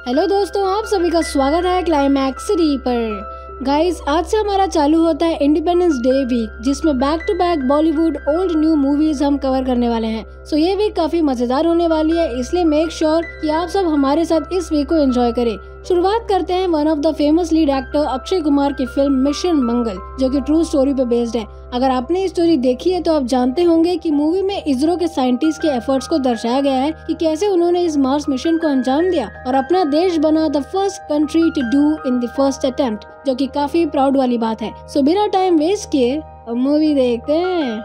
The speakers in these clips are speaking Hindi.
हेलो दोस्तों, आप सभी का स्वागत है क्लाइमैक्स री पर। गाइस आज से हमारा चालू होता है इंडिपेंडेंस डे वीक जिसमें back to back Bollywood old new movies हम कवर करने वाले हैं। सो ये वीक काफ़ी मज़ेदार होने वाली है, इसलिए मेक श्योर sure कि आप सब हमारे साथ इस वीक को एंजॉय करें। शुरुआत करते हैं one of the famous lead actor Akshay Kumar की फ़िल्म मिशन मंगल जो कि ट्रू स्टोरी पे बेस्ड है। अगर आपने स्टोरी देखी है तो आप जानते होंगे कि मूवी में इसरो के साइंटिस्ट के एफर्ट्स को दर्शाया गया है कि कैसे उन्होंने इस मार्स मिशन को अंजाम दिया और अपना देश बना the first country to do in the first attempt जो कि काफ़ी प्राउड वाली बात है। सो बिना टाइम वेस्ट किए मूवी देखते हैं।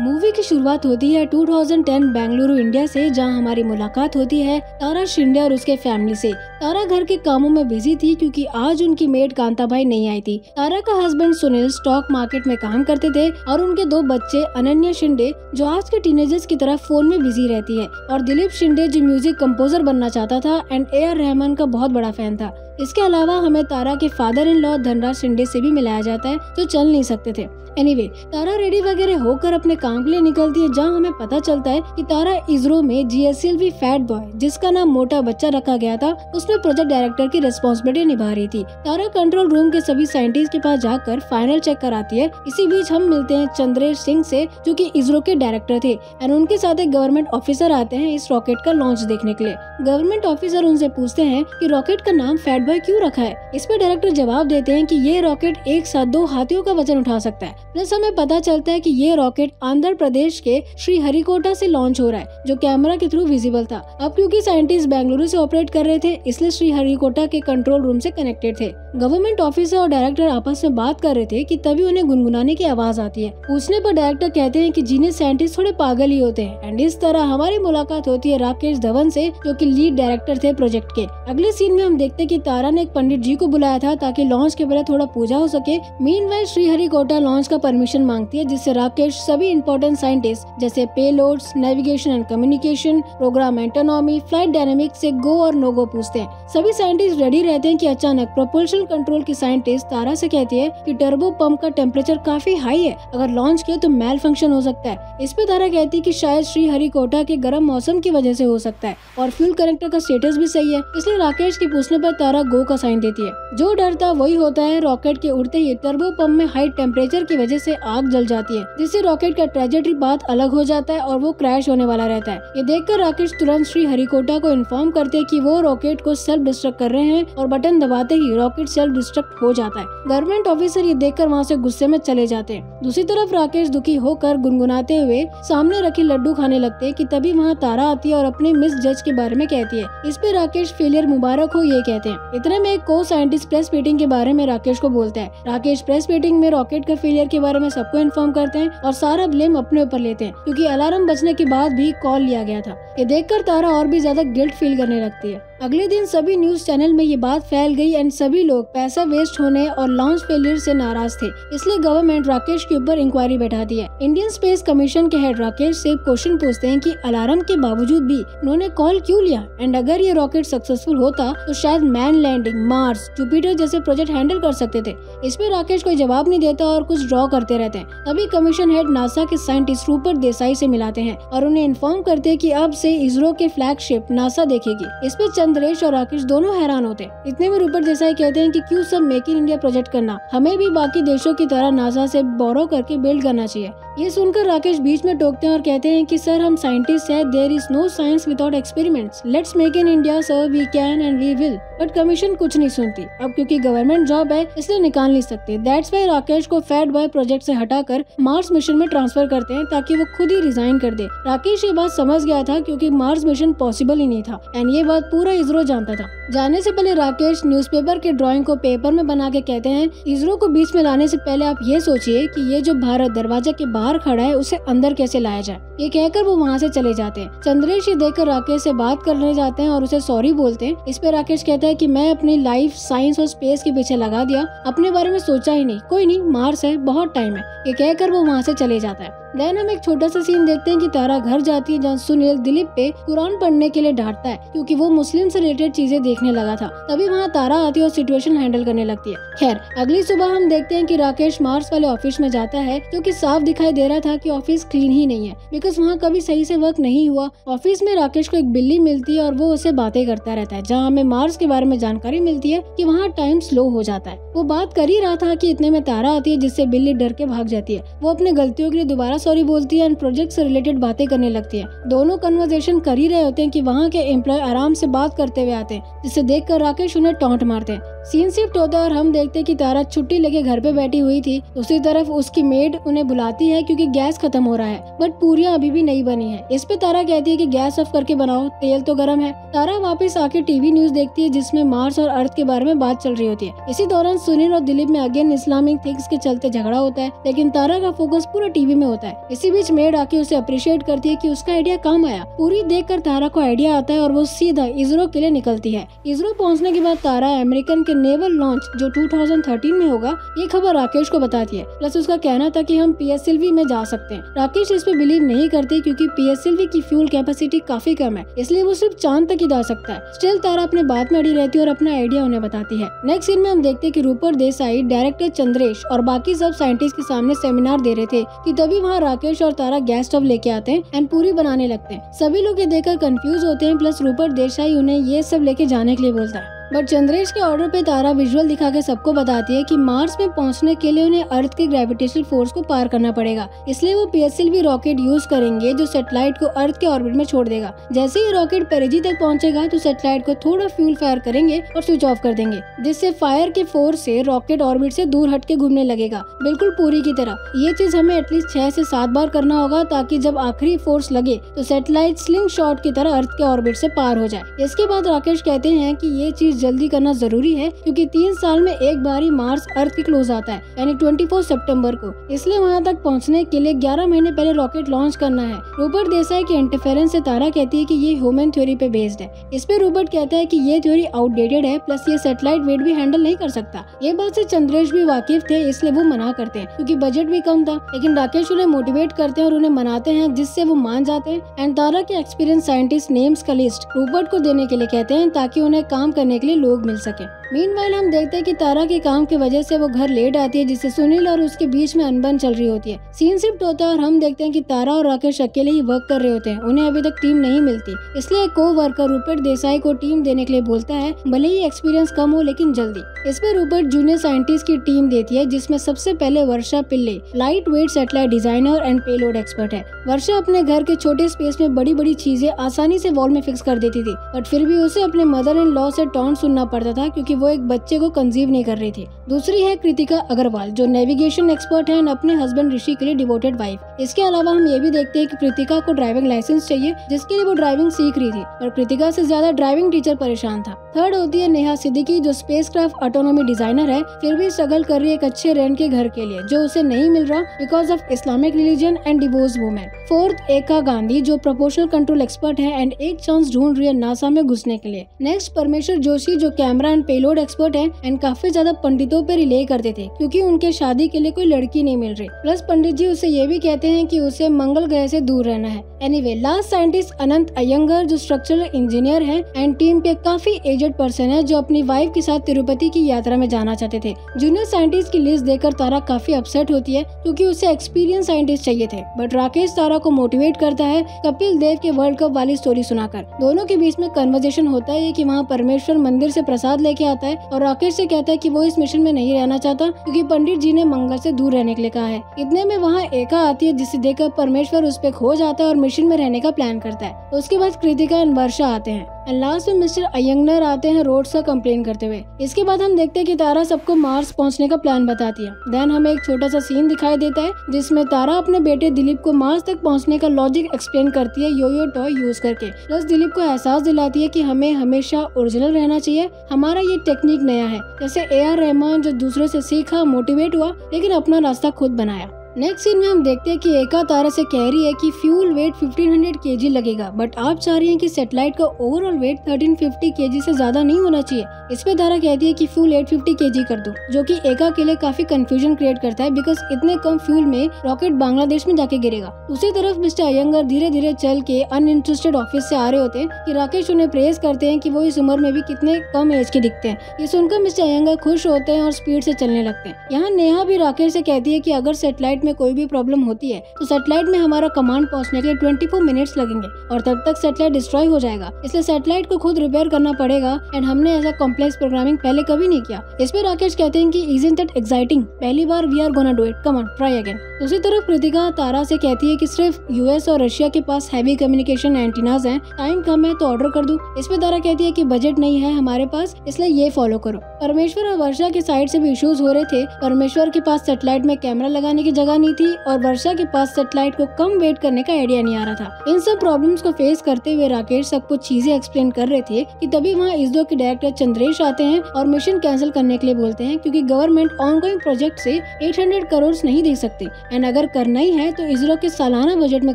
मूवी की शुरुआत होती है 2010 बेंगलुरु इंडिया से, जहाँ हमारी मुलाकात होती है तारा शिंदे और उसके फैमिली से। तारा घर के कामों में बिज़ी थी क्योंकि आज उनकी मेड कांता भाई नहीं आई थी। तारा का हस्बैंड सुनील स्टॉक मार्केट में काम करते थे और उनके दो बच्चे अनन्या शिंदे जो आज के टीनेजर्स की तरह फ़ोन में बिज़ी रहती है और दिलीप शिंदे जो म्यूज़िक कंपोजर बनना चाहता था एंड ए आर रहमान का बहुत बड़ा फ़ैन था। इसके अलावा हमें तारा के father in law Dhanraj Shinde से भी मिलाया जाता है जो चल नहीं सकते थे। एनीवे anyway, तारा रेडी वगैरह होकर अपने काम के लिए निकलती है जहाँ हमें पता चलता है कि तारा इसरो में जीएसएलवी फैट बॉय जिसका नाम मोटा बच्चा रखा गया था उसमें प्रोजेक्ट डायरेक्टर की रिस्पॉन्सिबिलिटी निभा रही थी। तारा कंट्रोल रूम के सभी साइंटिस्ट के पास जाकर फाइनल चेक कराती है। इसी बीच हम मिलते हैं चंद्रेश सिंह से, जो की इसरो के डायरेक्टर थे। एंड उनके साथ एक गवर्नमेंट ऑफिसर आते हैं इस रॉकेट का लॉन्च देखने के लिए। गवर्नमेंट ऑफिसर उनसे पूछते हैं की रॉकेट का नाम फैट बॉय क्यूँ रखा है? इस पर डायरेक्टर जवाब देते हैं की ये रॉकेट एक साथ दो हाथियों का वज़न उठा सकता है। प्लस हमें पता चलता है कि ये रॉकेट आंध्र प्रदेश के श्री हरिकोटा से लॉन्च हो रहा है, जो कैमरा के थ्रू विजिबल था। अब क्योंकि साइंटिस्ट बेंगलुरु से ऑपरेट कर रहे थे, इसलिए श्री हरिकोटा के कंट्रोल रूम से कनेक्टेड थे। गवर्नमेंट ऑफिसर और डायरेक्टर आपस में बात कर रहे थे कि तभी उन्हें गुनगुनाने की आवाज़ आती है। पूछने पर डायरेक्टर कहते हैं कि जीनियस साइंटिस्ट थोड़े पागल ही होते हैं। एंड इस तरह हमारी मुलाकात होती है राकेश धवन से, जो कि लीड डायरेक्टर थे प्रोजेक्ट के। अगले सीन में हम देखते हैं कि तारा ने एक पंडित जी को बुलाया था ताकि लॉन्च के पहले थोड़ा पूजा हो सके। मीन श्री हरिकोटा लॉन्च का परमिशन मांगती है, जिससे राकेश सभी इंपॉर्टेंट साइंटिस्ट जैसे payloads navigation and communication program autonomy flight dynamic से गो और नो गो पूछते हैं। सभी साइंटिस्ट रेडी रहते हैं की अचानक प्रोपल्शन कंट्रोल की साइंटिस्ट तारा से कहती है कि टर्बो पंप का टेम्परेचर काफ़ी हाई है। अगर लॉन्च किया तो मेल फ़ंक्शन हो सकता है। इस पे तारा कहती है कि शायद श्री हरिकोटा के गर्म मौसम की वजह से हो सकता है और फ्यूल कनेक्टर का स्टेटस भी सही है। इसलिए राकेश के पूछने पर तारा गो का साइन देती है। जो डरता वही होता है रॉकेट के उड़ते ही टर्बो पंप में हाई टेम्परेचर की वजह से आग जल जाती है, जिससे रॉकेट का ट्रेजेडरी बात अलग हो जाता है और वो क्रैश होने वाला रहता है। ये देखकर राकेश तुरंत श्री हरिकोटा को इन्फॉर्म करते हैं कि वो रॉकेट को सेल्फ डिस्ट्रक्ट कर रहे हैं और बटन दबाते ही रॉकेट सेल्फ डिस्ट्रक्ट हो जाता है। गवर्नमेंट ऑफिसर ये देखकर वहाँ से गुस्से में चले जाते हैं। दूसरी तरफ़ राकेश दुखी होकर गुनगुनाते हुए सामने रखे लड्डू खाने लगते हैं कि तभी वहाँ तारा आती है और अपने मिस जज के बारे में कहती है। इस पे राकेश फेलियर मुबारक हो ये कहते हैं। इतने में एक को साइंटिस्ट प्रेस मीटिंग के बारे में राकेश को बोलता है। राकेश प्रेस मीटिंग में रॉकेट का फेलियर के बारे में सबको इन्फॉर्म करते हैं और सारा ब्लेम अपने ऊपर लेते हैं, क्योंकि अलार्म बजने के बाद भी कॉल लिया गया था। ये देखकर तारा और भी ज़्यादा गिल्ट फील करने लगती है। अगले दिन सभी न्यूज़ चैनल में ये बात फैल गई एंड सभी लोग पैसा वेस्ट होने और लॉन्च फेलियर से नाराज़ थे। इसलिए गवर्नमेंट राकेश के ऊपर इंक्वायरी बैठा दी है। इंडियन स्पेस कमीशन के हेड राकेश से क्वेश्चन पूछते हैं कि अलार्म के बावजूद भी उन्होंने कॉल क्यों लिया? एंड अगर ये रॉकेट सक्सेसफुल होता तो शायद मैन लैंडिंग मार्स जुपिटर जैसे प्रोजेक्ट हैंडल कर सकते थे। इस पे राकेश कोई जवाब नहीं देता और कुछ ड्रॉ करते रहते हैं। तभी कमीशन हेड नासा के साइंटिस्ट रूपर देसाई से मिलाते हैं और उन्हें इन्फॉर्म करते हैं कि अब से इसरो के फ्लैगशिप नासा देखेगी। इस पे चंद्रेश और राकेश दोनों हैरान होते। इतने में रूपर देसाई कहते हैं कि क्यों सब मेक इन इंडिया प्रोजेक्ट करना? हमें भी बाकी देशों की तरह नासा से बोरो करके बिल्ड करना चाहिए। ये सुनकर राकेश बीच में टोकते हैं और कहते हैं कि, सर, हम साइंटिस्ट है there is no science without experiments let's make in India sir we can and we will but commission कुछ नहीं सुनती। अब क्योंकि गवर्नमेंट जॉब है, इसलिए निकाल नहीं सकते। दैट्स वाई राकेश को फैट बॉय प्रोजेक्ट से हटाकर मार्स मिशन में ट्रांसफ़र करते हैं, ताकि वो खुद ही रिजाइन कर दे। राकेश ये बात समझ गया था, क्योंकि मार्स मिशन पॉसिबल ही नहीं था। एंड ये बात पूरा इसरो जानता था। जाने से पहले राकेश न्यूज़पेपर के ड्राइंग को पेपर में बना के कहते हैं इसरो को बीच में लाने से पहले आप ये सोचिए कि ये जो भारत दरवाज़ा के बाहर खड़ा है, उसे अंदर कैसे लाया जाए? ये कहकर वो वहाँ से चले जाते हैं। चंद्रेश ये देखकर राकेश से बात करने जाते हैं और उसे सॉरी बोलते हैं। इस पे राकेश कहता है कि, मैं अपनी लाइफ, साइंस और स्पेस के पीछे लगा दिया। अपने बारे में सोचा ही नहीं। कोई नहीं, मार्स है, बहुत टाइम है। ये कहकर वो वहाँ से चले जाता है। देन हम एक छोटा सा सीन देखते हैं कि तारा घर जाती है जहाँ सुनील दिलीप पे कुरान पढ़ने के लिए डांटता है, क्योंकि वो मुस्लिम से रिलेटेड चीज़ें देखने लगा था। तभी वहाँ तारा आती है और सिचुएशन हैंडल करने लगती है। खैर, अगली सुबह हम देखते हैं कि राकेश मार्स वाले ऑफ़िस में जाता है, जो कि साफ़ दिखाई दे रहा था कि ऑफ़िस क्लीन ही नहीं है बिकॉज़ वहाँ कभी सही से वर्क नहीं हुआ। ऑफ़िस में राकेश को एक बिल्ली मिलती है और वो उसे बातें करता रहता है, जहाँ हमें मार्स के बारे में जानकारी मिलती है की वहाँ टाइम स्लो हो जाता है। वो बात कर ही रहा था की इतने में तारा आती है, जिससे बिल्ली डर के भाग जाती है। वो अपने गलतियों के लिए दोबारा सॉरी बोलती है एंड प्रोजेक्ट से रिलेटेड बातें करने लगती है। दोनों कन्वर्जेशन कर ही रहे होते हैं कि वहाँ के एम्प्लॉय आराम से बात करते हुए आते हैं, जिसे देख राकेश उन्हें टॉन्ट मारते हैं। सीन शिफ्ट होता है और हम देखते कि तारा छुट्टी लेके घर पे बैठी हुई थी। दूसरी तरफ़ उसकी मेड उन्हें बुलाती है क्योंकि गैस खत्म हो रहा है बट पूरियाँ अभी भी नहीं बनी है। इस पे तारा कहती है कि गैस ऑफ़ करके बनाओ, तेल तो गर्म है। तारा वापस आके टीवी न्यूज़ देखती है, जिसमें मार्स और अर्थ के बारे में बात चल रही होती है। इसी दौरान सुनील और दिलीप में अगेन इस्लामिक थिंग्स के चलते झगड़ा होता है, लेकिन तारा का फोकस पूरा टीवी में होता है। इसी बीच मेड आके उसे अप्रिशिएट करती है की उसका आइडिया काम आया। पूरी देख कर तारा को आइडिया आता है और वो सीधा इसरो के लिए निकलती है। इसरो पहुँचने के बाद तारा अमेरिकन के नेवल लॉन्च, जो 2013 में होगा, ये खबर राकेश को बताती है। प्लस उसका कहना था कि हम पीएसएलवी में जा सकते हैं। राकेश इस पे बिलीव नहीं करते क्योंकि पीएसएलवी की फ्यूल कैपेसिटी काफ़ी कम है, इसलिए वो सिर्फ़ चाँद तक ही जा सकता है। स्टिल तारा अपने बात में अड़ी रहती है और अपना आइडिया उन्हें बताती है। नेक्स्ट सीन में हम देखते हैं कि रूपर देसाई डायरेक्टर चंद्रेश और बाकी सब साइंटिस्ट के सामने सेमिनार दे रहे थे की तभी वहाँ राकेश और तारा गैस स्टोव लेके आते हैं एंड पूरी बनाने लगते हैं। सभी लोग ये देखकर कंफ्यूज होते हैं, प्लस रूपर देसाई उन्हें ये सब लेके जाने के लिए बोलता है। बट चंद्रेश के ऑर्डर पे तारा विजुअल दिखा के सबको बताती है कि मार्स में पहुँचने के लिए उन्हें अर्थ के ग्रेविटेशनल फोर्स को पार करना पड़ेगा। इसलिए वो पीएसएलवी रॉकेट यूज़ करेंगे जो सेटेलाइट को अर्थ के ऑर्बिट में छोड़ देगा। जैसे ही रॉकेट पेरेजी तक पहुंचेगा तो सेटेलाइट को थोड़ा फ्यूल फायर करेंगे और स्विच ऑफ़ कर देंगे। जिससे फायर के फोर्स से रॉकेट ऑर्बिट से दूर हट के घूमने लगेगा। बिल्कुल पूरी की तरह। ये चीज़ हमें एटलीस्ट छह से सात बार करना होगा ताकि जब आखिरी फोर्स लगे तो सेटेलाइट स्लिंग शॉट की तरह अर्थ के ऑर्बिट से पार हो जाए। इसके बाद राकेश कहते हैं कि ये चीज़ जल्दी करना ज़रूरी है, क्योंकि तीन साल में एक बार ही मार्स अर्थ के क्लोज आता है, यानी ट्वेंटी फोर सितंबर को। इसलिए वहाँ तक पहुँचने के लिए ग्यारह महीने पहले रॉकेट लॉन्च करना है। रोबर्ट देसाई के इंटरफेरेंस से तारा कहती है की ये ह्यूमन थ्योरी पे बेस्ड है। इस पे रोबर्ट कहता है की ये थ्योरी आउटडेटेड है, प्लस ये सेटेलाइट वेट भी हैंडल नहीं कर सकता। ये बात से चंद्रेश भी वाकिफ थे, इसलिए वो मना करते हैं, क्योंकि बजट भी कम था। लेकिन राकेश उन्हें मोटिवेट करते हैं और उन्हें मनाते हैं, जिससे वो मान जाते हैं। एंड तारा के एक्सपीरियंस साइंटिस्ट नेम्स का लिस्ट रोबर्ट को देने के लिए कहते हैं, ताकि उन्हें काम करने के लिए लोग मिल सके। मीन हम देखते हैं कि तारा के काम की वजह से वो घर लेट आती है, जिससे सुनील और उसके बीच में अनबन चल रही होती है। सीन शिफ्ट होता है और हम देखते हैं कि तारा और राकेश अकेले ही वर्क कर रहे होते हैं। उन्हें अभी तक टीम नहीं मिलती। इसलिए को वर्कर रूपेट देसाई को टीम देने के लिए बोलता है, भले ही एक्सपीरियंस कम हो, लेकिन जल्दी। इस पर रूपेट जूनियर साइंटिस्ट की टीम देती है, जिसमें सबसे पहले Varsha Pillai light weight satellite designer and payload expert है। वर्षा अपने घर के छोटे स्पेस में बड़ी बड़ी चीज़ें आसानी से वॉल में फिक्स कर देती थी बट फिर भी उसे अपने मदर इन लॉ से टॉन्ट सुनना पड़ता था, क्योंकि वो एक बच्चे को कंजीव नहीं कर रही थी। दूसरी है कृतिका अग्रवाल, जो नेविगेशन एक्सपर्ट है अपने हस्बैंड ऋषि के लिए डिवोटेड वाइफ इसके अलावा हम ये भी देखते हैं कि कृतिका को ड्राइविंग लाइसेंस चाहिए, जिसके लिए वो ड्राइविंग सीख रही थी और कृतिका से ज़्यादा ड्राइविंग टीचर परेशान था। थर्ड होती है नेहा सिद्दीकी, जो स्पेस क्राफ्ट ऑटोनॉमी डिज़ाइनर है, फिर भी स्ट्रगल कर रही है एक अच्छे रेंट के घर के लिए, जो उसे नहीं मिल रहा because of Islamic religion and divorce women fourth Eka Gandhi जो प्रोपोर्शनल कंट्रोल एक्सपर्ट है एंड एक चांस ढूंढ रही है नासा में घुसने के लिए। नेक्स्ट परमेश्वर जोशी जो कैमरा एंड पेलोड एक्सपर्ट है एंड काफ़ी ज़्यादा पंडितों पर रिले करते थे, क्योंकि उनके शादी के लिए कोई लड़की नहीं मिल रही। प्लस पंडित जी उसे ये भी कहते हैं कि उसे मंगल ग्रह से दूर रहना है। Any anyway last scientist Anant Iyengar, जो स्ट्रक्चरल इंजीनियर है एंड टीम के काफ़ी एजेड पर्सन है, जो अपनी वाइफ के साथ तिरुपति की यात्रा में जाना चाहते थे। जूनियर साइंटिस्ट की लिस्ट देखकर तारा काफ़ी अपसेट होती है, क्योंकि उसे एक्सपीरियंस साइंटिस्ट चाहिए थे। बट राकेश तारा को मोटिवेट करता है कपिल देव के वर्ल्ड कप वाली स्टोरी सुनाकर। दोनों के बीच में कन्वर्जेशन होता है कि वहाँ परमेश्वर मंदिर से प्रसाद लेके आता है और राकेश से कहता है कि वो इस मिशन में नहीं रहना चाहता क्योंकि पंडित जी ने मंगल से दूर रहने के लिए कहा है। इतने में वहाँ एका आती है जिसे देखकर परमेश्वर उस पर खो जाता है और मिशन में रहने का प्लान करता है। उसके बाद कृतिका एंड वर्षा आते हैं। एंड लास्ट में मिस्टर अयंगनर आते हैं रोड का कंप्लेन करते हुए। इसके बाद हम देखते हैं कि तारा सबको मार्स पहुँचने का प्लान बताती है। देन हमें एक छोटा सा सीन दिखाई देता है, जिसमें तारा अपने बेटे दिलीप को मार्स तक पहुँचने का लॉजिक एक्सप्लेन करती है यो यो टॉय यूज़ करके। प्लस दिलीप को एहसास दिलाती है कि हमें हमेशा ओरिजिनल रहना चाहिए। हमारा ये टेक्निक नया है। जैसे ए आर रहमान जो दूसरों से सीखा मोटिवेट हुआ, लेकिन अपना रास्ता खुद बनाया। नेक्स्ट सीन में हम देखते हैं कि एका तारा से कह रही है कि फ्यूल वेट 1500 केजी लगेगा बट आप चाह रही हैं कि सेटेलाइट का ओवरऑल वेट 1350 केजी से ज़्यादा नहीं होना चाहिए। इस पे तारा कहती है कि फ्यूल 850 केजी कर दो, जो कि एका के लिए काफ़ी कंफ्यूजन क्रिएट करता है बिकॉज़ इतने कम फ्यूल में रॉकेट बांग्लादेश में जाके गिरेगा। दूसरी तरफ़ मिस्टर अयंगर धीरे धीरे चल के अनइंटरेस्टेड ऑफ़िस ऐसी आ रहे होते हैं की राकेश उन्हें प्रेस करते हैं की वो इस उम्र में भी कितने कम एज के दिखते हैं। ये सुनकर मिस्टर अयंगर खुश होते हैं और स्पीड ऐसी चलने लगते हैं। यहाँ नेहा भी राकेश ऐसी कहती है की अगर सेटेलाइट में कोई भी प्रॉब्लम होती है तो सेटेलाइट में हमारा कमांड पहुँचने के लिए 24 मिनट्स लगेंगे और तब तक सेटेलाइट डिस्ट्रॉय हो जाएगा। इसलिए सेटेलाइट को खुद रिपेयर करना पड़ेगा एंड हमने ऐसा कॉम्प्लेक्स प्रोग्रामिंग पहले कभी नहीं किया। इस पे राकेश कहते हैं की इज़ इन दैट एक्साइटिंग पहली बार we are gonna do it come on try again दूसरी तरफ़ कृतिका तारा से कहती है कि सिर्फ़ यूएस और रशिया के पास हैवी कम्युनिकेशन एंटीनाज हैं। टाइम कम है तो ऑर्डर कर दूँ। इस पे तारा कहती है कि बजट नहीं है हमारे पास, इसलिए ये फॉलो करो। परमेश्वर और वर्षा के साइड से भी इश्यूज़ हो रहे थे। परमेश्वर के पास सेटेलाइट में कैमरा लगाने की जगह नहीं थी और वर्षा के पास सेटेलाइट को कम वेट करने का आइडिया नहीं आ रहा था। इन सब प्रॉब्लम्स को फेस करते हुए राकेश सब कुछ चीज़ें एक्सप्लेन कर रहे थे कि तभी वहाँ इसरो के डायरेक्टर चंद्रेश आते हैं और मिशन कैंसिल करने के लिए बोलते हैं क्योंकि गवर्नमेंट ऑनगोइंग प्रोजेक्ट से 800 करोड़ नहीं दे सकते। एंड अगर करना ही है तो इसरो के सालाना बजट में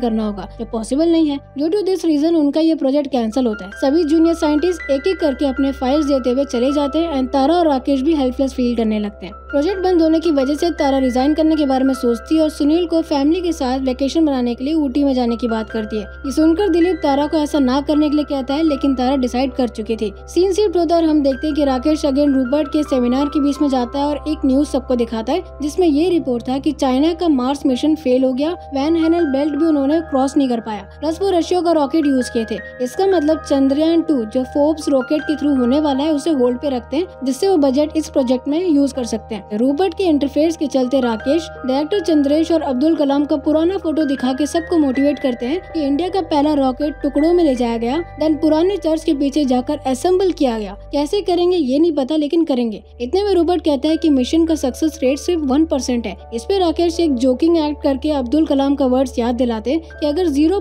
करना होगा। जो पॉसिबल नहीं है। ड्यू टू दिस रीजन उनका ये प्रोजेक्ट कैंसिल होता है। सभी जूनियर साइंटिस्ट एक एक करके अपने फाइल्स देते हुए चले जाते हैं एंड तारा और राकेश भी हेल्पलेस फील करने लगते हैं। प्रोजेक्ट बंद होने की वजह से तारा रिजाइन करने के बारे में सोचती है और सुनील को फैमिली के साथ वेकेशन बनाने के लिए ऊटी में जाने की बात करती है। ये सुनकर दिलीप तारा को ऐसा ना करने के लिए कहता है, लेकिन तारा डिसाइड कर चुकी थी। सीन शिफ्ट होता हम देखते हैं कि राकेश अगेन रूबर्ट के सेमिनार के बीच में जाता है और एक न्यूज़ सबको दिखाता है, जिसमें ये रिपोर्ट था कि चाइना का मार्स मिशन फेल हो गया वैन हैनल बेल्ट भी उन्होंने क्रॉस नहीं कर पाया। प्लस वो रशिया का रॉकेट यूज़ किए थे। इसका मतलब चंद्रयान टू जो फोर्ब्स रॉकेट के थ्रू होने वाला है, उसे होल्ड पे रखते हैं, जिससे वो बजट इस प्रोजेक्ट में यूज़ कर सकते हैं। रूबर्ट के इंटरफेयर के चलते राकेश डायरेक्टर चंद्रेश और अब्दुल कलाम का पुराना फ़ोटो दिखा के सबको मोटिवेट करते हैं कि इंडिया का पहला रॉकेट टुकड़ों में ले जाया गया देन पुराने चर्च के पीछे जाकर असेंबल किया गया। कैसे करेंगे ये नहीं पता, लेकिन करेंगे। इतने में रोबोट कहता है की मिशन का सक्सेस रेट सिर्फ़ वन परसेंट है। इस पे राकेश एक जोकिंग एक्ट करके अब्दुल कलाम का वर्ड्स याद दिलाते कि अगर ज़ीरो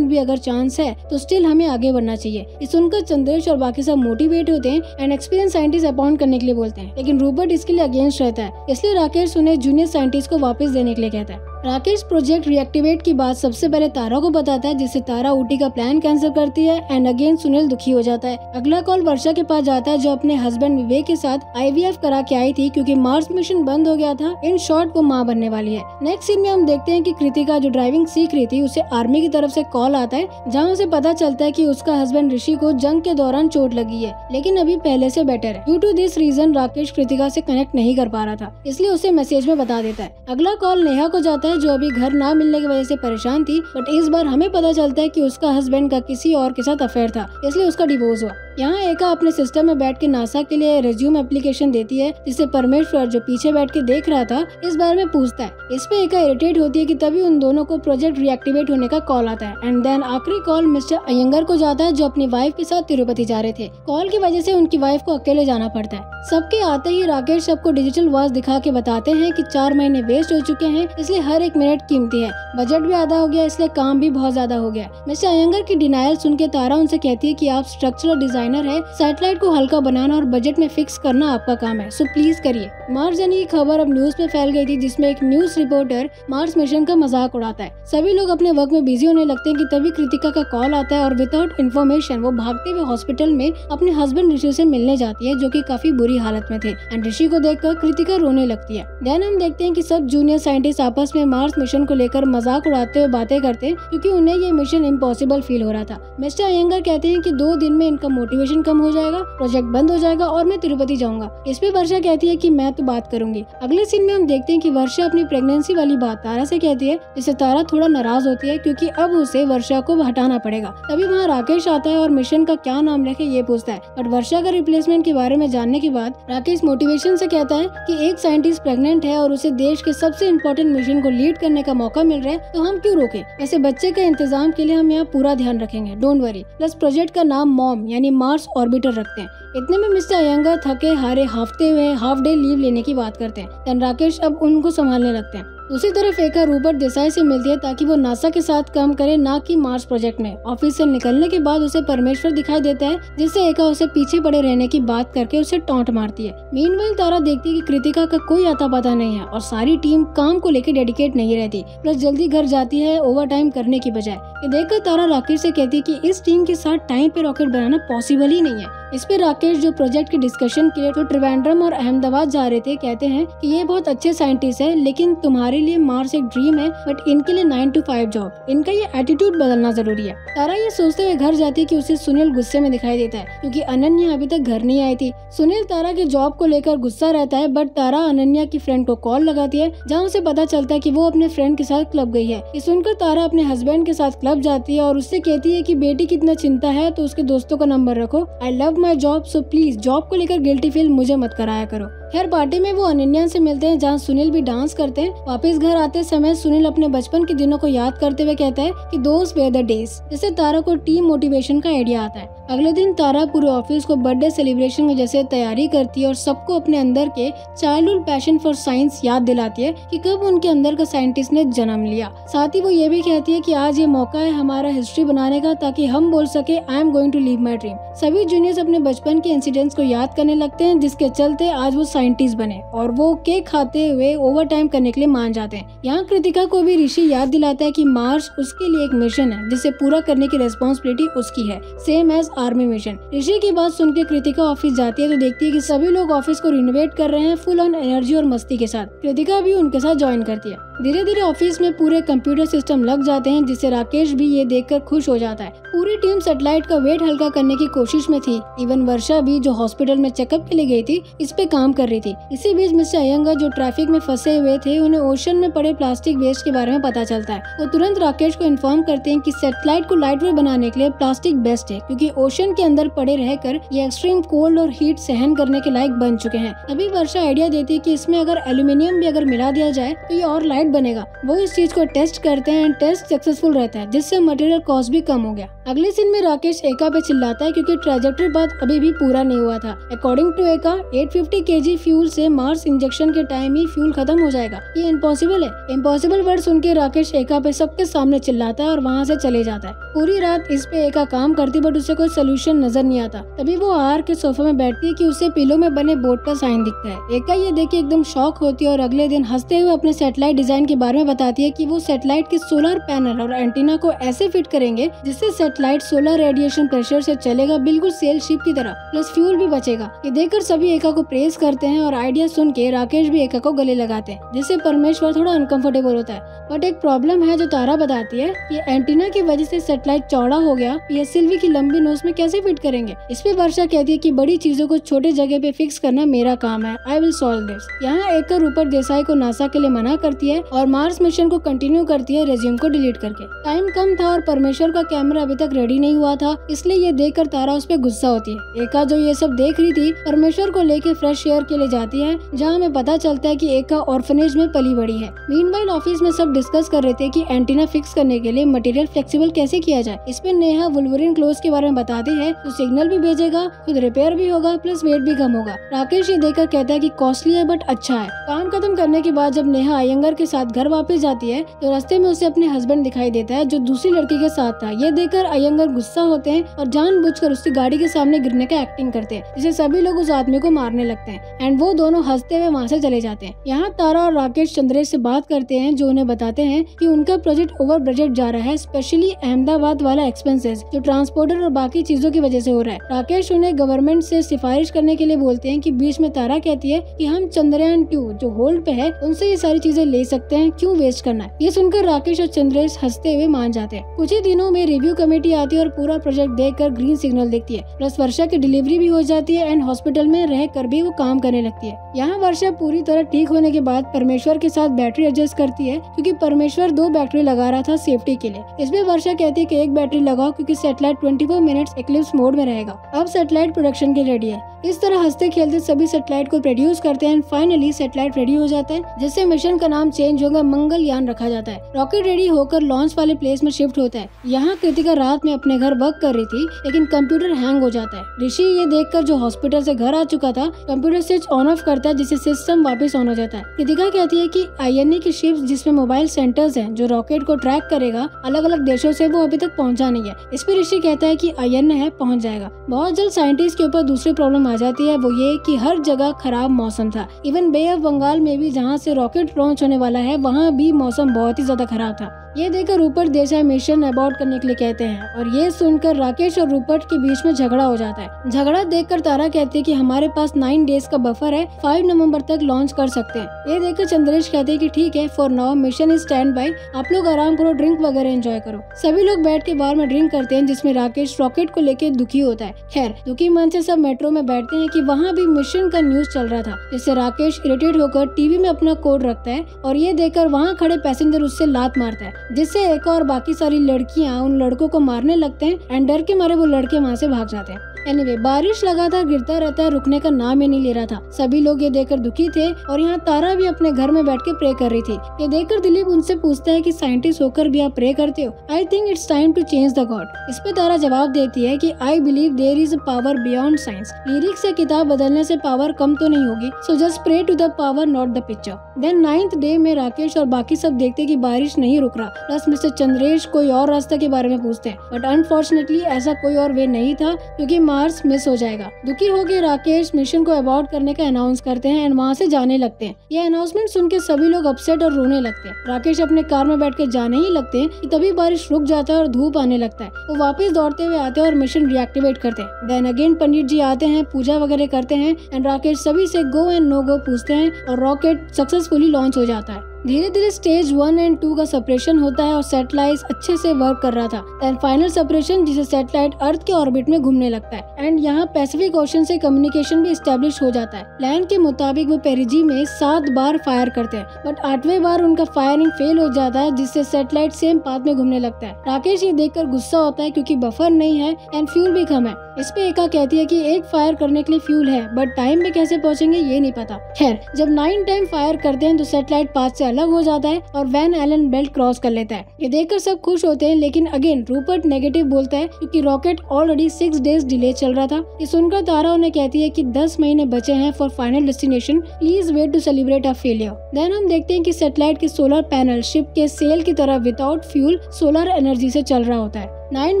भी अगर चांस है तो स्टिल हमें आगे बढ़ना चाहिए। ये सुनकर चंद्रेश और बाकी सब मोटिवेट होते हैं एंड एक्सपीरियंस साइंटिस्ट अपॉइंट करने के लिए बोलते हैं। लेकिन रोबोट इसके लिए अगेंस्ट रहता है। इसलिए राकेश उन्हें जूनियर साइंटिस्ट को वापस देने के लिए कहता है। राकेश प्रोजेक्ट रिएक्टिवेट की बात सबसे पहले तारा को बताता है, जिससे तारा ऊटी का प्लान कैंसिल करती है एंड अगेन सुनील दुखी हो जाता है। अगला कॉल वर्षा के पास जाता है, जो अपने हस्बैंड विवेक के साथ आईवीएफ करा के आई थी, क्योंकि मार्स मिशन बंद हो गया था, इन शॉर्ट वो माँ बनने वाली है। नेक्स्ट सीन में हम देखते हैं कि कृतिका जो ड्राइविंग सीख रही थी, उसे आर्मी की तरफ़ से कॉल आता है, जहाँ उसे पता चलता है की उसका हस्बैंड ऋषि को जंग के दौरान चोट लगी है, लेकिन अभी पहले से बेटर है। Due to this reason Rakesh Kritika से कनेक्ट नहीं कर पा रहा था, इसलिए उसे मैसेज में बता देता है। अगला कॉल नेहा को जाता है, जो अभी घर ना मिलने की वजह से परेशान थी बट इस बार हमें पता चलता है कि उसका हस्बैंड का किसी और के साथ अफेयर था, इसलिए उसका डिवोर्स हुआ। यहाँ एका अपने सिस्टम में बैठ के नासा के लिए रेज्यूम एप्लीकेशन देती है, जिसे परमेश्वर जो पीछे बैठ के देख रहा था, इस बारे में पूछता है। इस पे एका इरिटेट होती है कि तभी उन दोनों को प्रोजेक्ट रिएक्टिवेट होने का कॉल आता है। एंड देन आखिरी कॉल मिस्टर अयंगर को जाता है, जो अपनी वाइफ के साथ तिरुपति जा रहे थे। कॉल की वजह से उनकी वाइफ को अकेले जाना पड़ता है। सबके आते ही राकेश सबको डिजिटल वॉच दिखा के बताते हैं कि चार महीने वेस्ट हो चुके हैं, इसलिए हर एक मिनट कीमती है। बजट भी आधा हो गया, इसलिए काम भी बहुत ज़्यादा हो गया। मिस्टर अयंगर की डिनाइल सुन के तारा उनसे कहती है की आप स्ट्रक्चरल डिज़ाइनर है। सैटेलाइट को हल्का बनाना और बजट में फिक्स करना आपका काम है। सो प्लीज़ करिए। मार्स की खबर अब न्यूज़ में फैल गई थी, जिसमें एक न्यूज़ रिपोर्टर मार्स मिशन का मज़ाक उड़ाता है। सभी लोग अपने वर्क में बिज़ी होने लगते हैं कि तभी कृतिका का कॉल आता है और विदाउट इन्फॉर्मेशन वो भागते हुए हॉस्पिटल में अपने हस्बैंड ऋषि से मिलने जाती है, जो कि काफ़ी बुरी हालत में थे। एंड ऋषि को देखकर कृतिका रोने लगती है। देन हम देखते हैं कि सब जूनियर साइंटिस्ट आपस में मार्स मिशन को लेकर मज़ाक उड़ाते हुए बातें करते हैं, क्योंकि उन्हें ये मिशन इम्पॉसिबल फील हो रहा था। मिस्टर अयंगर कहते हैं कि दो दिन में इनका मोटिवेशन कम हो जाएगा प्रोजेक्ट बंद हो जाएगा और मैं तिरुपति जाऊँगा। इस पे वर्षा कहती है कि मैं तो बात करूँगी। अगले सीन में हम देखते हैं कि वर्षा अपनी प्रेगनेंसी वाली बात तारा से कहती है, जिससे तारा थोड़ा नाराज़ होती है क्योंकि अब उसे वर्षा को हटाना पड़ेगा। तभी वहाँ राकेश आता है और मिशन का क्या नाम रखे ये पूछता है। बट वर्षा का रिप्लेसमेंट के बारे में जानने के बाद, राकेश मोटिवेशन से कहता है कि एक साइंटिस्ट प्रेग्नेंट है और उसे देश के सबसे इम्पोर्टेंट मिशन को लीड करने का मौका मिल रहा है तो हम क्यों रोके? ऐसे बच्चे के इंतज़ाम के लिए हम यहाँ पूरा ध्यान रखेंगे डोंट वरी प्लस प्रोजेक्ट का नाम मॉम यानी मार्स ऑर्बिटर रखते हैं। इतने में मिस्टर अयंगर थके, हारे, हफ़्ते हुए हाफ़ डे लीव लेने की बात करते हैं। राकेश अब उनको संभालने लगते हैं। दूसरी तरफ़ एका रूपर देसाई से मिलती है ताकि वो नासा के साथ काम करे, ना कि मार्स प्रोजेक्ट में। ऑफ़िस से निकलने के बाद उसे परमेश्वर दिखाई देता है, जिससे एका उसे पीछे पड़े रहने की बात करके उसे टोंट मारती है। मीन तारा देखती है कि कृतिका का कोई आता पता नहीं है और सारी टीम काम को लेकर डेडिकेट नहीं रहती, प्लस जल्दी घर जाती है ओवर टाइम करने की बजाय। देखकर तारा राकेश से कहती है कि इस टीम के साथ टाइम पे रॉकेट बनाना पॉसिबल ही नहीं है। इस पे राकेश जो प्रोजेक्ट के डिस्कशन के लिए तो त्रिवेंद्रम और अहमदाबाद जा रहे थे, कहते हैं कि ये बहुत अच्छे साइंटिस्ट है, लेकिन तुम्हारे लिए मार्स एक ड्रीम है बट इनके लिए नाइन टू फाइव जॉब इनका ये एटीट्यूड बदलना ज़रूरी है। तारा ये सोचते हुए घर जाती है की उसे सुनील गुस्से में दिखाई देता है, क्यूँकी अनन्या अभी तक घर नहीं आई थी। सुनील तारा के जॉब को लेकर गुस्सा रहता है बट तारा अनन्या की फ्रेंड को कॉल लगाती है, जहाँ उसे पता चलता है की वो अपने फ्रेंड के साथ क्लब गई है। ये सुनकर तारा अपने हस्बैंड के साथ क्लब जाती है और उससे कहती है की बेटी कितना चिंता है तो उसके दोस्तों का नंबर रखो। I love my job so please job को लेकर गिल्टी फील मुझे मत कराया करो। खैर पार्टी में वो अनन्या से मिलते हैं, जहाँ सुनील भी डांस करते हैं। वापस घर आते समय सुनील अपने बचपन के दिनों को याद करते हुए कहता है कि दोस्त वेयर द डेज़ जिससे तारा को टीम मोटिवेशन का आइडिया आता है। अगले दिन तारा पूरे ऑफ़िस को बर्थडे सेलिब्रेशन में जैसे तैयारी करती है और सबको अपने अंदर के चाइल्डहुड पैशन फॉर साइंस याद दिलाती है कि कब उनके अंदर का साइंटिस्ट ने जन्म लिया। साथ ही वो ये भी कहती है कि आज ये मौका है हमारा हिस्ट्री बनाने का, ताकि हम बोल सके I am going to leave my dream सभी जूनियर्स अपने बचपन के इंसिडेंट्स को याद करने लगते हैं, जिसके चलते आज वो साइंटिस्ट बने और वो केक खाते हुए ओवर टाइम करने के लिए मान जाते हैं। यहाँ कृतिका को भी ऋषि याद दिलाता है की मार्स उसके लिए एक मिशन है, जिसे पूरा करने की रेस्पॉन्सिबिलिटी उसकी है। Same as army mission Rishi की बात सुन के कृतिका ऑफ़िस जाती है तो देखती है की सभी लोग ऑफ़िस को रिनोवेट कर रहे हैं फुल ऑन एनर्जी और मस्ती के साथ। कृतिका भी उनके साथ ज्वाइन करती है। धीरे धीरे ऑफ़िस में पूरे कंप्यूटर सिस्टम लग जाते हैं, जिससे राकेश भी ये देखकर खुश हो जाता है। पूरी टीम सेटेलाइट का वेट हल्का करने की कोशिश में थी। इवन वर्षा भी जो हॉस्पिटल में चेकअप के लिए गई थी, इस पे काम कर रही थी। इसी बीच मिस्टर अयंगर जो ट्रैफ़िक में फंसे हुए थे, उन्हें ओशन में पड़े प्लास्टिक वेस्ट के बारे में पता चलता है। वो तुरंत राकेश को इन्फॉर्म करते हैं कि सेटेलाइट को लाइट वेट बनाने के लिए प्लास्टिक बेस्ट है, क्योंकि ओशन के अंदर पड़े रहकर ये एक्सट्रीम कोल्ड और हीट सहन करने के लायक बन चुके हैं। अभी वर्षा आइडिया देती है की इसमें अगर एल्यूमिनियम भी अगर मिला दिया जाए तो ये और लाइट बनेगा। वो इस चीज़ को टेस्ट करते हैं टेस्ट सक्सेसफुल रहता है, जिससे मटेरियल कॉस्ट भी कम हो गया। अगले सीन में राकेश एका पे चिल्लाता है, क्योंकि ट्रेजेक्टरी बात अभी भी पूरा नहीं हुआ था। According to Eka 850 KG fuel से मार्स इंजेक्शन के टाइम ही फ्यूल खत्म हो जाएगा। ये इम्पॉसिबल है। इम्पॉसिबल वर्ड सुन के राकेश एका पे सबके सामने चिल्लाता है और वहाँ से चले जाता है। पूरी रात इस पे एका काम करती बट उसे कोई सोल्यूशन नज़र नहीं आता। तभी वो आर के सोफे में बैठती है की उसे पिलो में बने बोर्ड का साइन दिखता है। एका ये देख एकदम शॉक होती है और अगले दिन हँसते हुए अपने सेटेलाइट डिज़ाइन के बारे में बताती है की वो सेटेलाइट के सोलर पैनल और एंटीना को ऐसे फिट करेंगे, जिससे सेटेलाइट सोलर रेडिएशन प्रेशर से चलेगा बिल्कुल सेल शिप की तरह प्लस फ्यूल भी बचेगा। ये देखकर सभी एका को प्रेस करते हैं और आइडिया सुन के राकेश भी एका को गले लगाते हैं, जिससे परमेश्वर थोड़ा अनकंफर्टेबल होता है। बट एक प्रॉब्लम है जो तारा बताती है, ये एंटीना की वजह से सेटेलाइट चौड़ा हो गया, ये सिल्वी की लंबी नोज़ में कैसे फिट करेंगे? इस पे वर्षा कहती है की बड़ी चीज़ों को छोटे जगह पे फिक्स करना मेरा काम है। आई विल सॉल्व दिस यहाँ एक ऊपर देसाई को नासा के लिए मना करती है और मार्स मिशन को कंटिन्यू करती है रेज्यूम को डिलीट करके। टाइम कम था और परमेश्वर का कैमरा अभी तक रेडी नहीं हुआ था, इसलिए ये देखकर तारा उस पर गुस्सा होती है। एका जो ये सब देख रही थी, परमेश्वर को लेके फ्रेश एयर के लिए जाती है, जहाँ हमें पता चलता है कि एका ऑर्फनेज में पली बड़ी है। मीन ऑफ़िस में सब डिस्कस कर रहे थे की एंटीना फिक्स करने के लिए मटेरियल फ्लेक्सीबल कैसे किया जाए। इसमें नेहा वुलवरिन क्लोज के बारे में बताती है तो सिग्नल भी भेजेगा, खुद रिपेयर भी होगा प्लस वेट भी कम होगा। राकेश ये देखकर कहता है की कॉस्टली है बट अच्छा है। काम खत्म करने के बाद जब नेहा अयंगर के साथ घर वापस जाती है तो रास्ते में उसे अपने हस्बैंड दिखाई देता है, जो दूसरी लड़की के साथ था। ये देखकर अयंगर गुस्सा होते हैं और जानबूझकर उसकी गाड़ी के सामने गिरने का एक्टिंग करते हैं, जिसे सभी लोग उस आदमी को मारने लगते हैं। एंड वो दोनों हँसते हुए वहाँ से चले जाते हैं। यहाँ तारा और राकेश चंद्रेश से बात करते हैं, जो उन्हें बताते हैं कि उनका प्रोजेक्ट ओवर बजट जा रहा है स्पेशली अहमदाबाद वाला एक्सपेंसेस जो ट्रांसपोर्टर और बाकी चीज़ों की वजह से हो रहा है। राकेश उन्हें गवर्नमेंट से सिफारिश करने के लिए बोलते हैं कि बीच में तारा कहती है कि हम चंद्रयान टू जो होल्ड पे है, उनसे ये सारी चीज़ें ले सकते हैं, क्यों वेस्ट करना है? ये सुनकर राकेश और चंद्रेश हँसते हुए मान जाते हैं। कुछ ही दिनों में रिव्यू कमेटी आती है और पूरा प्रोजेक्ट देखकर ग्रीन सिग्नल देखती है। प्लस वर्षा की डिलीवरी भी हो जाती है एंड हॉस्पिटल में रह कर भी वो काम करने लगती है। यहाँ वर्षा पूरी तरह ठीक होने के बाद परमेश्वर के साथ बैटरी एडजस्ट करती है, क्योंकि परमेश्वर दो बैटरी लगा रहा था सेफ्टी के लिए। इसमें वर्षा कहती है कि एक बैटरी लगाओ, क्योंकि सेटेलाइट 24 मिनट्स एक्लिप्स मोड में रहेगा। अब सेटेलाइट प्रोडक्शन के रेडी है। इस तरह हँसते खेलते सभी सेटेलाइट को प्रोड्यूस करते हैं फाइनली सेटेलाइट रेडी हो जाता है, जिससे मिशन का नाम चेंज होकर मंगल यान रखा जाता है। रॉकेट रेडी होकर लॉन्च वाले प्लेस में शिफ्ट होता है। यहाँ कृतिका रात में अपने घर वर्क कर रही थी, लेकिन कंप्यूटर हैंग हो जाता है। ऋषि ये देखकर जो हॉस्पिटल से घर आ चुका था कंप्यूटर स्विच ऑन ऑफ़ करता है, जिससे सिस्टम वापस ऑन हो जाता है। कृतिका कहती है कि आईएनए की शिप जिसमें मोबाइल सेंटर्स हैं, जो रॉकेट को ट्रैक करेगा अलग अलग देशों से वो अभी तक पहुँचा नहीं है। इस पर ऋषि कहता है कि आईएनए है, पहुँच जाएगा। बहुत जल्द साइंटिस्ट के ऊपर दूसरी प्रॉब्लम आ जाती है, वो ये कि हर जगह खराब मौसम था। इवन बे ऑफ़ बंगाल में भी जहाँ से रॉकेट लॉन्च होने वाला है, वहाँ भी मौसम बहुत ही ज़्यादा खराब था। ये देखकर रूपर्ट देसाई मिशन अबॉर्ट करने के लिए कहते हैं और ये सुनकर राकेश और रूपर्ट के बीच में झगड़ा हो जाता है। झगड़ा देखकर तारा कहती है कि हमारे पास नाइन डेज़ का बफर है फाइव नवंबर तक लॉन्च कर सकते हैं। ये देखकर चंद्रेश कहते हैं कि ठीक है for now mission is stand by आप लोग आराम करो ड्रिंक वगैरह एंजॉय करो। सभी लोग बैठ के बार में ड्रिंक करते हैं, जिसमें राकेश रॉकेट को लेकर दुखी होता है। खैर, दुखी मन से सब मेट्रो में बैठते हैं की वहाँ भी मिशन का न्यूज़ चल रहा था, जिससे राकेश इरिटेट होकर टीवी में अपना कोड रखता है और ये देखकर वहाँ खड़े पैसेंजर उससे लात मारता है। जिससे एक और बाकी सारी लड़कियाँ उन लड़कों को मारने लगते हैं एंड डर के मारे वो लड़के वहाँ से भाग जाते हैं। एनीवे anyway, बारिश लगातार गिरता रहता है रुकने का नाम ही नहीं ले रहा था। सभी लोग ये देखकर दुखी थे और यहाँ तारा भी अपने घर में बैठ के प्रे कर रही थी। ये देखकर दिलीप उनसे पूछता है कि साइंटिस्ट होकर भी आप प्रे करते हो? I think it's time to change the God इस पे तारा जवाब देती है कि I believe there is power beyond science lyrics से किताब बदलने से पावर कम तो नहीं होगी so just pray to the power not the picture then ninth day में राकेश और बाकी सब देखते कि बारिश नहीं रुक रहा। प्लस मिस्टर चंद्रेश कोई और रास्ते के बारे में पूछते हैं। बट अनफॉर्चुनेटली ऐसा कोई और वे नहीं था क्योंकि मार्स मिस हो जाएगा। दुखी होकर राकेश मिशन को अबॉर्ड करने का अनाउंस करते हैं एंड वहाँ से जाने लगते हैं। ये अनाउंसमेंट सुन के सभी लोग अपसेट और रोने लगते हैं। राकेश अपने कार में बैठ के जाने ही लगते हैं कि तभी बारिश रुक जाता है और धूप आने लगता है। वो वापस दौड़ते हुए आते हैं और मिशन रिएक्टिवेट करते हैं। देन अगेन पंडित जी आते हैं, पूजा वगैरह करते हैं एंड राकेश सभी से गो एंड नो गो पूछते हैं और रॉकेट सक्सेसफुली लॉन्च हो जाता है। धीरे धीरे स्टेज वन एंड टू का सेपरेशन होता है और सैटेलाइट अच्छे से वर्क कर रहा था। एंड फाइनल सेपरेशन जिसे सैटेलाइट अर्थ के ऑर्बिट में घूमने लगता है। एंड यहाँ पैसिफिक ओशन से कम्युनिकेशन भी स्टेब्लिश हो जाता है। प्लान के मुताबिक वो पेरिजी में सात बार फायर करते हैं। बट आठवें बार उनका फायरिंग फेल हो जाता है, जिससे सैटेलाइट सेम पाथ में घूमने लगता है। राकेश ये देखकर गुस्सा होता है क्योंकि बफर नहीं है एंड फ्यूल भी कम है। इस पे एका कहती है कि एक फायर करने के लिए फ्यूल है बट टाइम में कैसे पहुँचेंगे ये नहीं पता। खैर, जब नाइन टाइम फायर करते हैं तो सेटेलाइट पाथ से अलग हो जाता है और वैन एलन बेल्ट क्रॉस कर लेता है। ये देखकर सब खुश होते हैं, लेकिन अगेन रूपर्ट नेगेटिव बोलता है, क्योंकि rocket already six days delay चल रहा था। ये सुनकर तारा उन्हें कहती है की दस महीने बचे हैं for final destination please wait to celebrate a failure then हम देखते हैं की सेटेलाइट के सोलर पैनल शिप के सेल की तरह विदाउट फ्यूल सोलर एनर्जी से चल रहा होता है। नाइन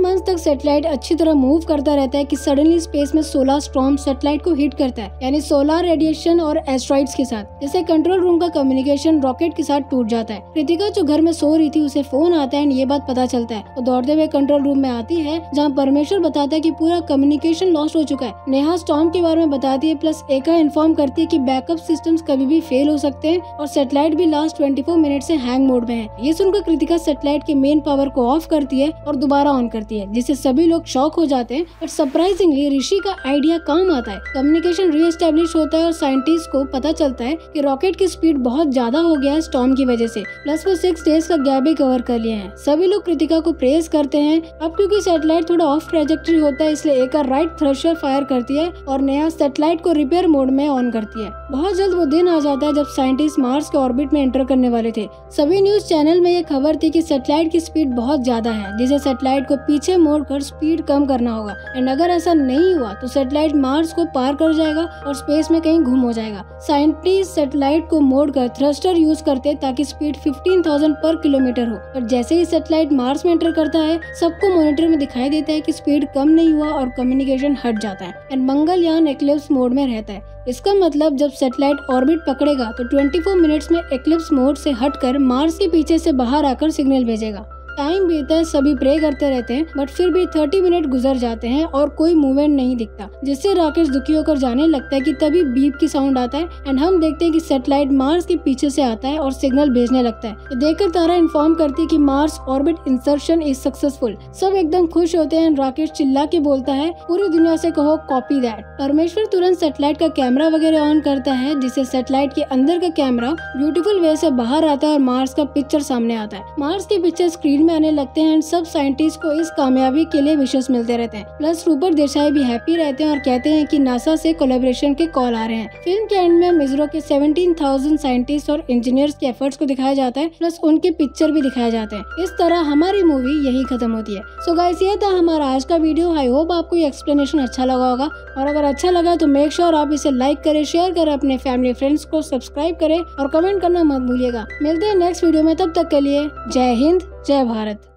मंथ तक सेटेलाइट अच्छी तरह मूव करता रहता है कि सडनली स्पेस में सोलर स्ट्रॉम सेटेलाइट को हिट करता है, यानी सोलर रेडिएशन और एस्ट्रॉइड्स के साथ। जिससे कंट्रोल रूम का कम्युनिकेशन रॉकेट के साथ टूट जाता है। कृतिका जो घर में सो रही थी, उसे फ़ोन आता है ये बात पता चलता है। वो दौड़ते हुए कंट्रोल रूम में आती है, जहाँ परमेश्वर बताता है की पूरा कम्युनिकेशन लॉस्ट हो चुका है। नेहा स्टॉम के बारे में बताती है प्लस एका इन्फॉर्म करती है की बैकअप सिस्टम कभी भी फेल हो सकते हैं और सेटेलाइट भी लास्ट ट्वेंटी फोर मिनट ऐसी हैंग मोड में है। ये सुनकर कृतिका सेटेलाइट के मेन पावर को ऑफ़ करती है और दोबारा ऑन करती है, जिससे सभी लोग शॉक हो जाते हैं और सरप्राइजिंगली ऋषि का आइडिया काम आता है। कम्युनिकेशन रीएस्टेब्लिश होता है और साइंटिस्ट को पता चलता है कि रॉकेट की स्पीड बहुत ज़्यादा हो गया है स्टॉर्म की वजह से। प्लस वो सिक्स डेज़ का गैप भी कवर कर लिए है। सभी लोग कृतिका को प्रेस करते हैं, अब क्योंकि सैटेलाइट थोड़ा ऑफ़ ट्रेजेक्ट्री होता है, इसलिए एक राइट थ्रेशर फायर करती है और नया सेटेलाइट को रिपेयर मोड में ऑन करती है। बहुत जल्द वो दिन आ जाता है जब साइंटिस्ट मार्स के ऑर्बिट में एंटर करने वाले थे। सभी न्यूज़ चैनल में ये खबर थी कि सेटेलाइट की स्पीड बहुत ज़्यादा है, जिसे सेटेलाइट को पीछे मोड़ कर स्पीड कम करना होगा। एंड अगर ऐसा नहीं हुआ तो सेटेलाइट मार्स को पार कर जाएगा और स्पेस में कहीं घूम हो जाएगा। साइंटिस्ट सेटेलाइट को मोड़ कर थ्रस्टर यूज़ करते ताकि स्पीड 15,000 पर किलोमीटर हो। पर जैसे ही सेटेलाइट मार्स में एंटर करता है सबको मॉनिटर में दिखाई देता है कि स्पीड कम नहीं हुआ और कम्युनिकेशन हट जाता है। एंड मंगलयान एक्लिप्स मोड में रहता है। इसका मतलब जब सेटेलाइट ऑर्बिट पकड़ेगा तो 24 मिनट्स में एक्लिप्स मोड से हटकर मार्स के पीछे से बाहर आकर सिग्नल भेजेगा। टाइम बीतता है, सभी प्रे करते रहते हैं बट फिर भी थर्टी मिनट गुजर जाते हैं और कोई मूवमेंट नहीं दिखता। जिससे राकेश दुखी होकर जाने लगता है कि तभी बीप की साउंड आता है एंड हम देखते हैं कि सेटेलाइट मार्स के पीछे से आता है और सिग्नल भेजने लगता है। तो देखकर तारा इन्फॉर्म करती है कि Mars orbit insertion is successful सब एकदम खुश होते हैं, राकेश चिल्ला के बोलता है, पूरी दुनिया से कहो कॉपी दैट परमेश्वर तुरंत सेटेलाइट का कैमरा वगैरह ऑन करता है, जिससे सेटेलाइट के अंदर का कैमरा ब्यूटीफुल वे से बाहर आता है और मार्स का पिक्चर सामने आता है। मार्स की पिक्चर स्क्रीन में आने लगते हैं सब साइंटिस्ट को इस कामयाबी के लिए विशेष मिलते रहते हैं। प्लस रूपर देसाई भी हैप्पी रहते हैं और कहते हैं कि नासा से कोलेबोरेशन के कॉल आ रहे हैं। फ़िल्म के एंड में इसरो के सेवनटीन थाउज़ेंड साइंटिस्ट और इंजीनियर्स के एफर्ट्स को दिखाया जाता है प्लस उनके पिक्चर भी दिखाए जाते हैं। इस तरह हमारी मूवी यही खत्म होती है। सो so गाइस ये था हमारा आज का वीडियो आई होप आपको ये एक्सप्लेनेशन अच्छा लगा होगा। और अगर अच्छा लगा तो मेक श्योर आप इसे लाइक करें शेयर करें, अपने फैमिली फ्रेंड्स को सब्सक्राइब करें और कमेंट करना मत भूलिएगा। मिलते हैं नेक्स्ट वीडियो में, तब तक के लिए जय हिंद, जय भारत